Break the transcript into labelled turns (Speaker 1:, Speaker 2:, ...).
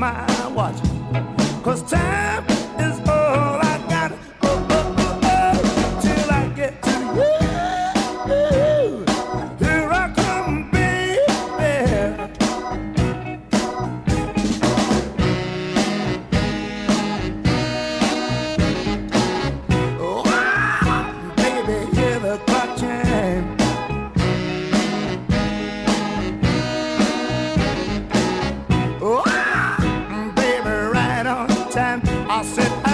Speaker 1: my I said,